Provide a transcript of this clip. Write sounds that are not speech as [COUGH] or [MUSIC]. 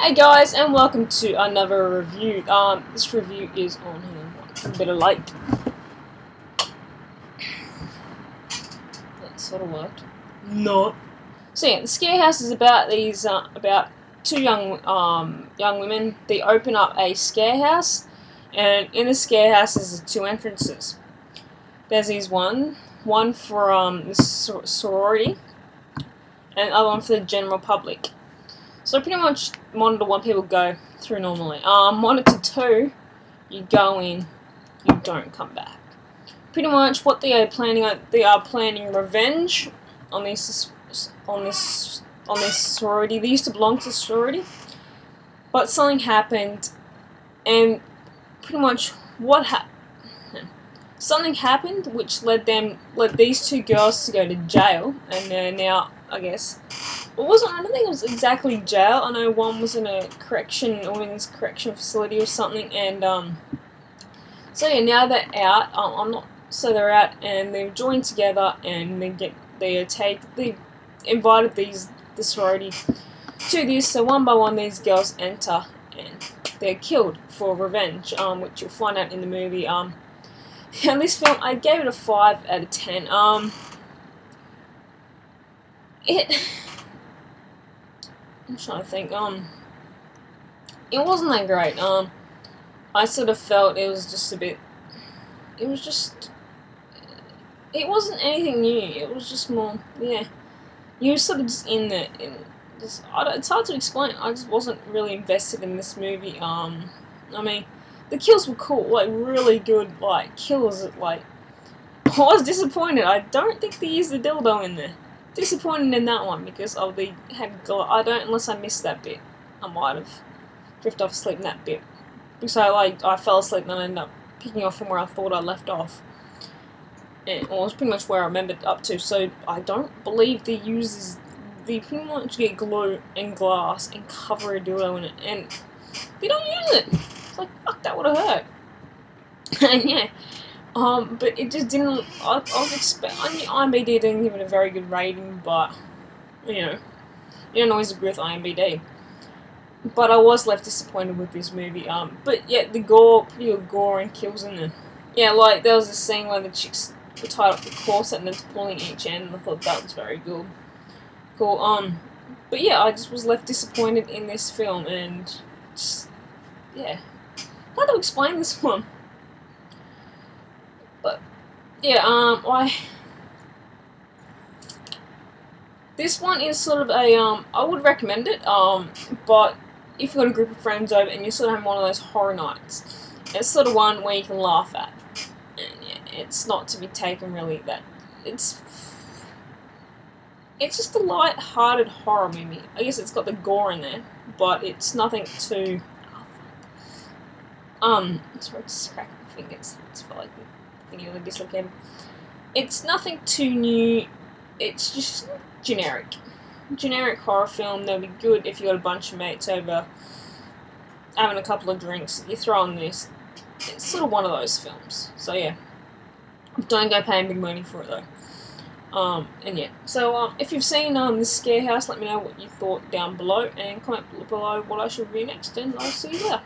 Hey guys, and welcome to another review. Um, this review is on him. a bit of light. That sort of worked. No. So yeah, the Scarehouse is about these uh, about two young um young women. They open up a scare house, and in the scare house there's two entrances. There's these one, one for um the sorority, and other one for the general public. So pretty much monitor one people go through normally. Um, monitor 2, you go in, you don't come back. Pretty much what they are planning, they are planning revenge on this, on this, on this sorority. They used to belong to the sorority, but something happened, and pretty much what happened something happened which led them led these two girls to go to jail and they're now I guess it wasn't. I don't think it was exactly jail. I know one was in a correction, a women's correction facility or something, and um. So yeah, now they're out. I'm not. So they're out and they've joined together and they get they take they invited these the sorority to this. So one by one, these girls enter and they're killed for revenge. Um, which you'll find out in the movie. Um, [LAUGHS] and this film, I gave it a five out of ten. Um, it [LAUGHS] I'm trying to think. Um, it wasn't that great. Um, I sort of felt it was just a bit. It was just. It wasn't anything new. It was just more. Yeah, you were sort of just in there. In just, it's hard to explain. I just wasn't really invested in this movie. Um, I mean, the kills were cool. Like really good. Like kills. Like [LAUGHS] I was disappointed. I don't think they used the dildo in there disappointed in that one because of the had I don't unless I missed that bit. I might have drifted off asleep in that bit because I like I fell asleep and I ended up picking off from where I thought I left off. And well, it was pretty much where I remembered up to. So I don't believe they uses they pretty much get glue and glass and cover a dildo in it, and they don't use it. It's like fuck, that would have hurt. [LAUGHS] and yeah, um, but it just didn't. I, I was expect. I knew IMBD didn't give it a very good rating, but you know, you don't always agree with IMBD. But I was left disappointed with this movie. Um, but yeah, the gore, pretty good gore and kills in there. Yeah, like there was a scene where the chicks were tied up the corset and then pulling each end, and I thought that was very good. Cool. Um, but yeah, I just was left disappointed in this film, and just yeah, how to explain this one. Yeah, um, this one is sort of a um, I would recommend it. Um, but if you've got a group of friends over and you're sort of having one of those horror nights, it's sort of one where you can laugh at, and yeah, it's not to be taken really that it's. It's just a light-hearted horror movie. I guess it's got the gore in there, but it's nothing too. Um, sorry, just crack my fingers. It's like dislocated. It's nothing too new. It's just generic. Generic horror film. They'll be good if you got a bunch of mates over having a couple of drinks. You throw on this. It's sort of one of those films. So yeah. Don't go paying big money for it though. Um, and yeah, so um, if you've seen um, the Scarehouse, let me know what you thought down below and comment below what I should review next, and I'll see you there.